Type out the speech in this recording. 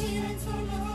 feeling so low.